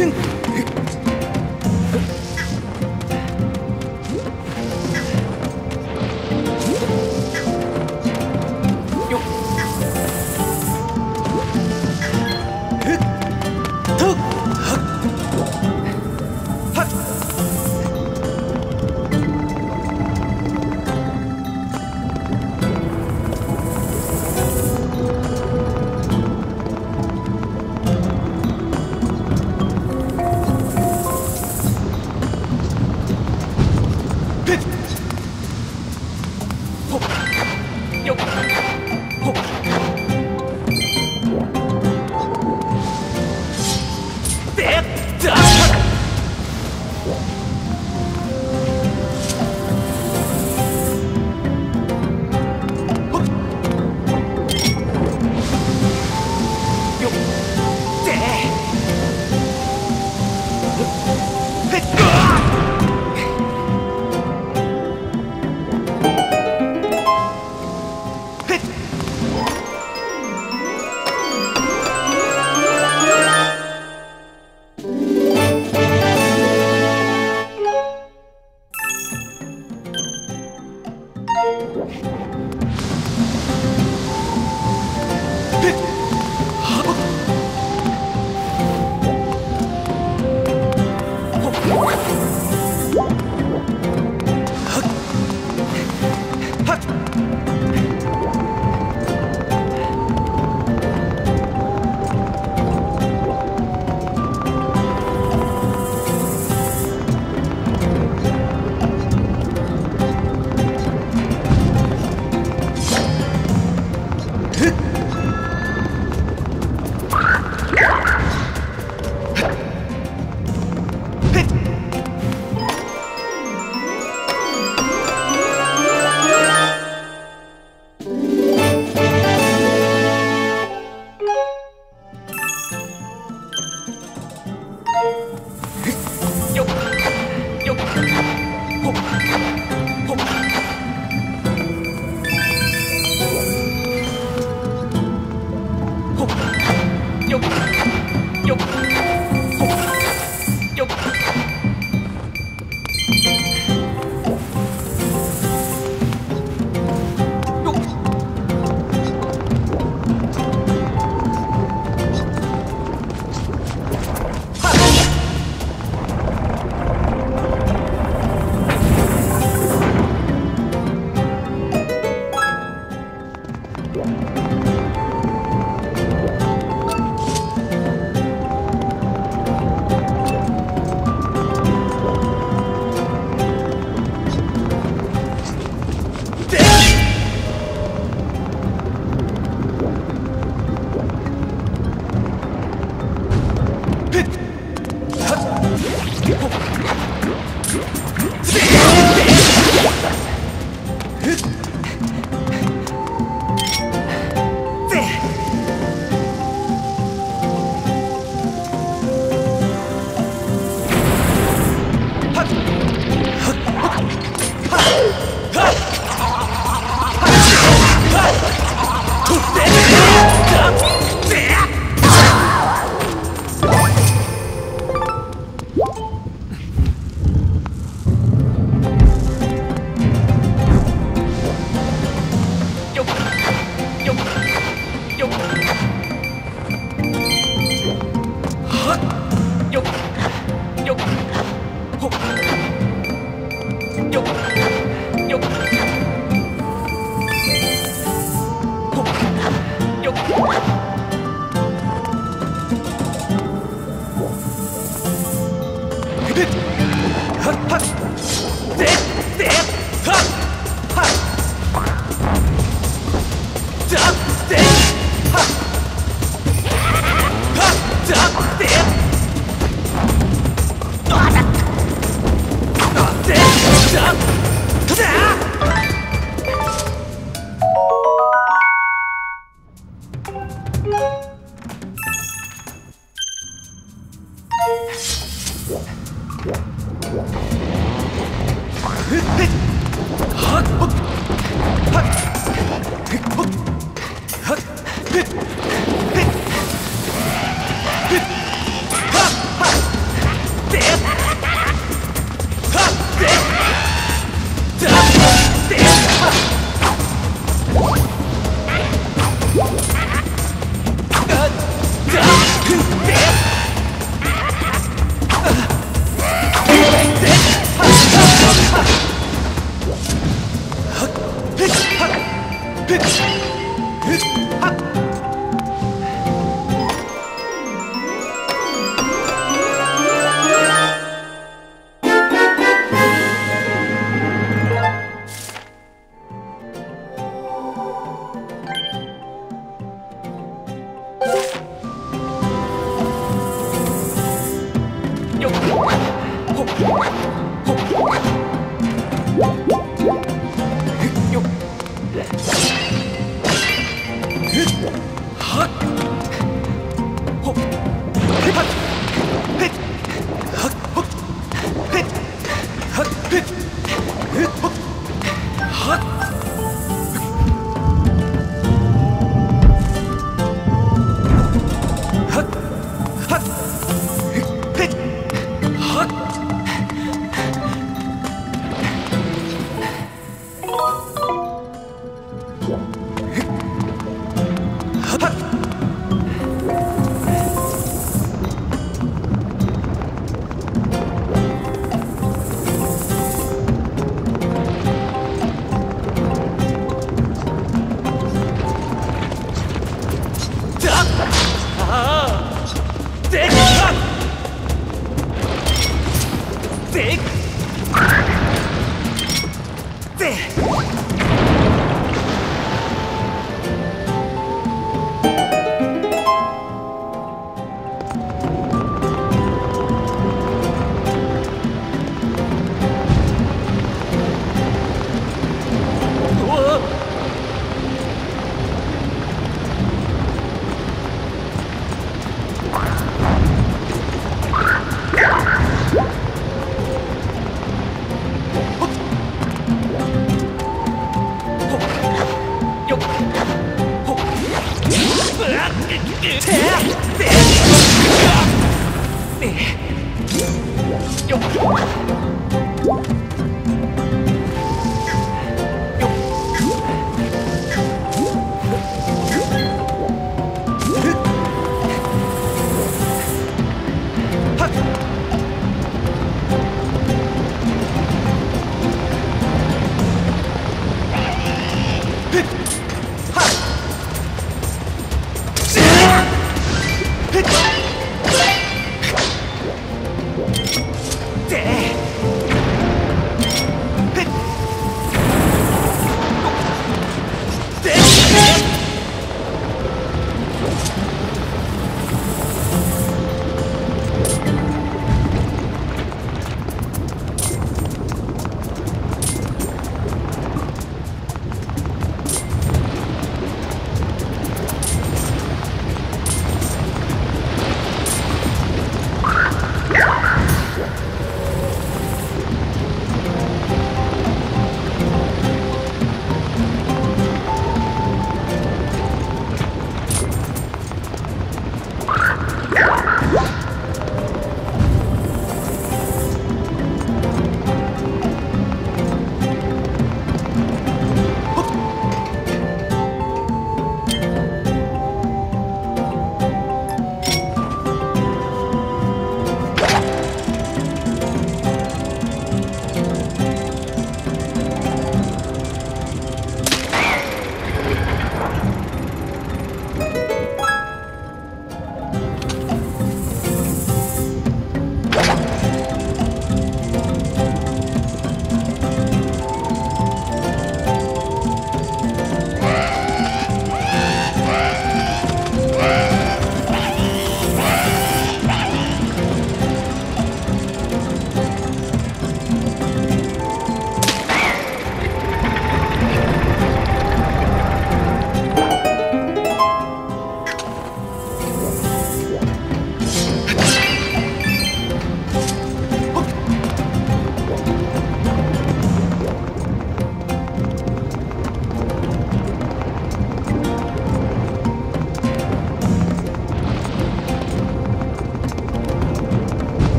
对。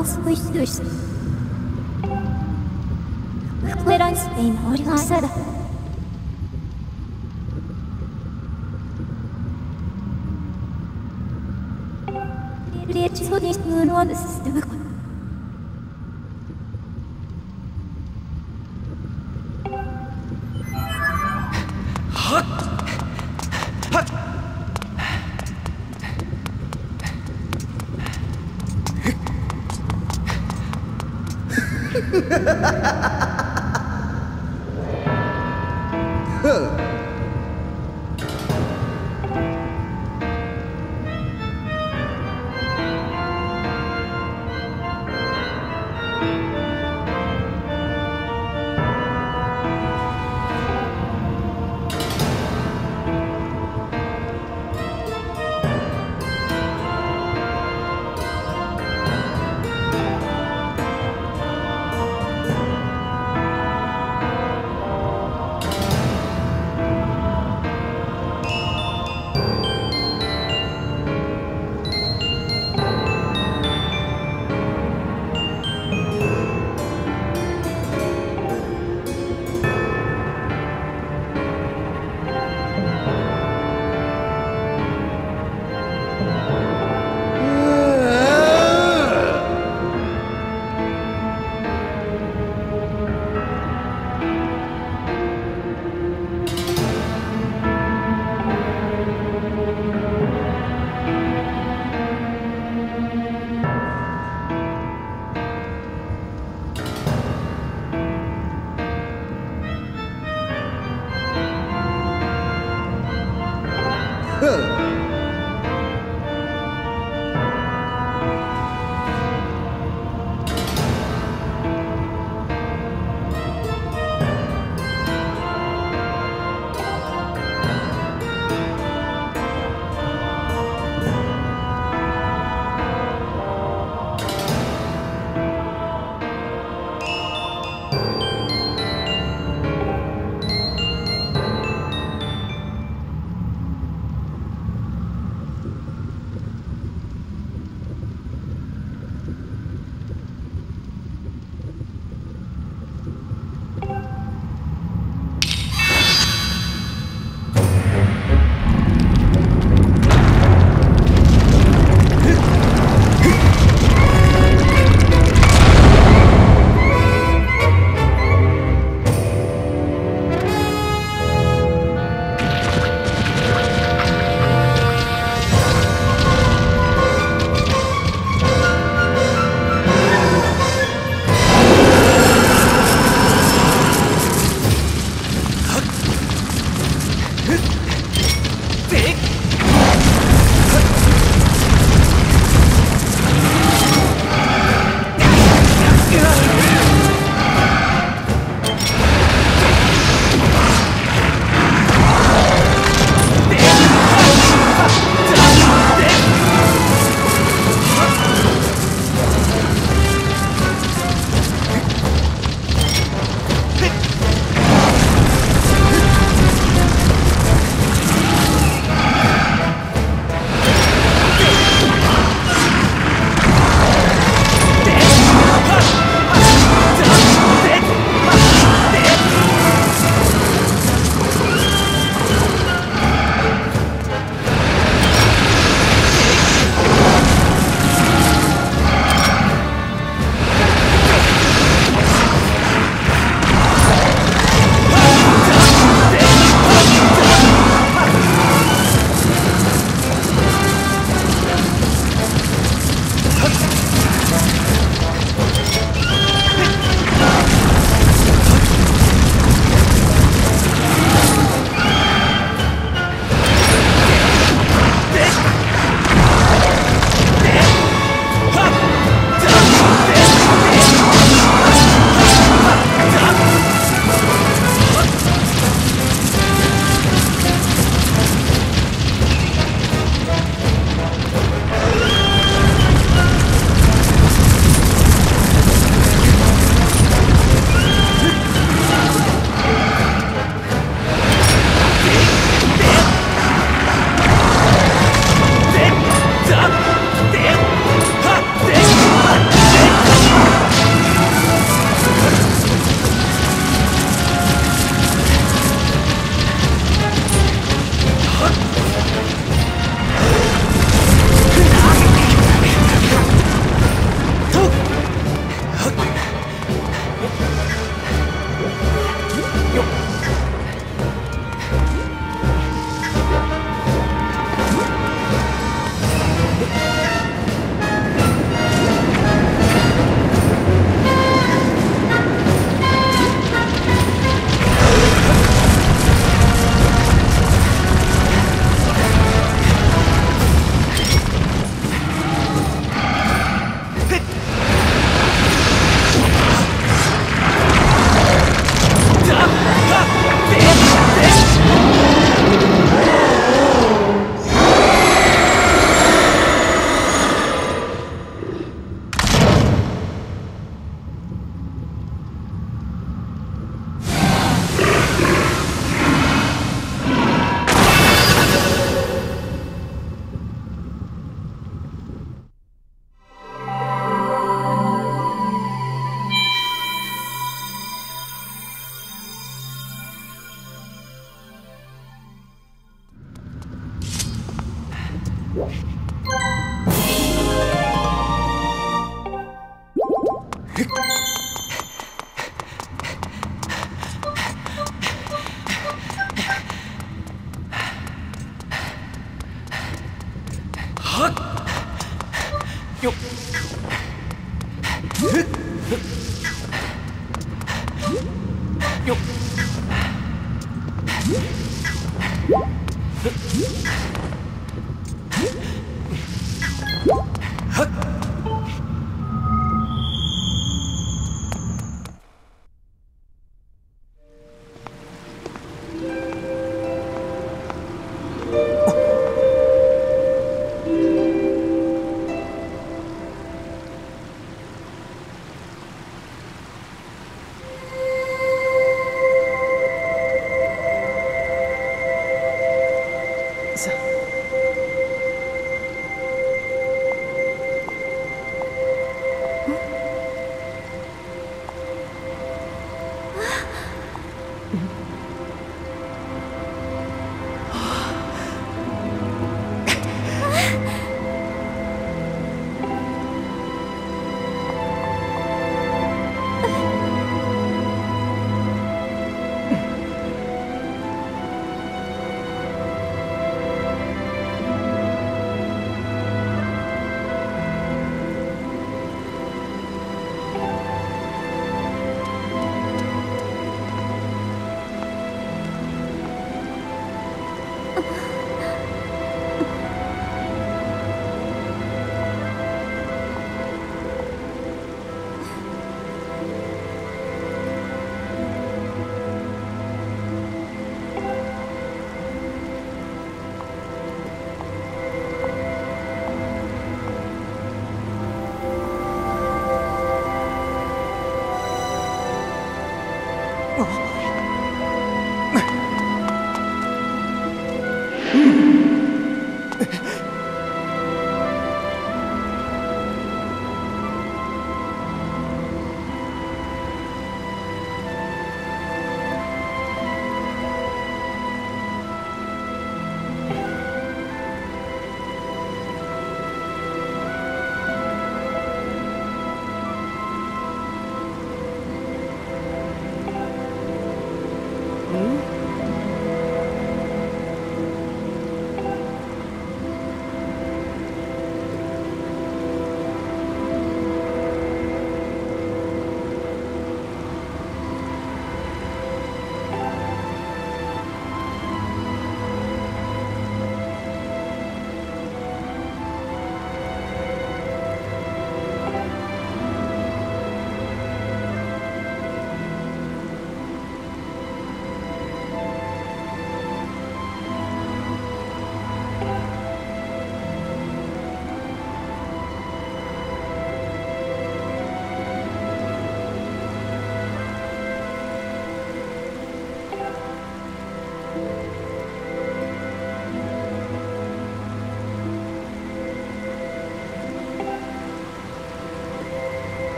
Herz los durch. Clearance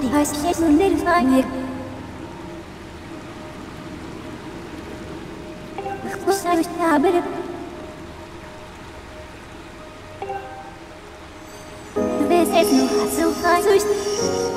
マリハシへ住んでる際に副作してあべる不明説の発を解消して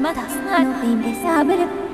まだスナーのフィンです。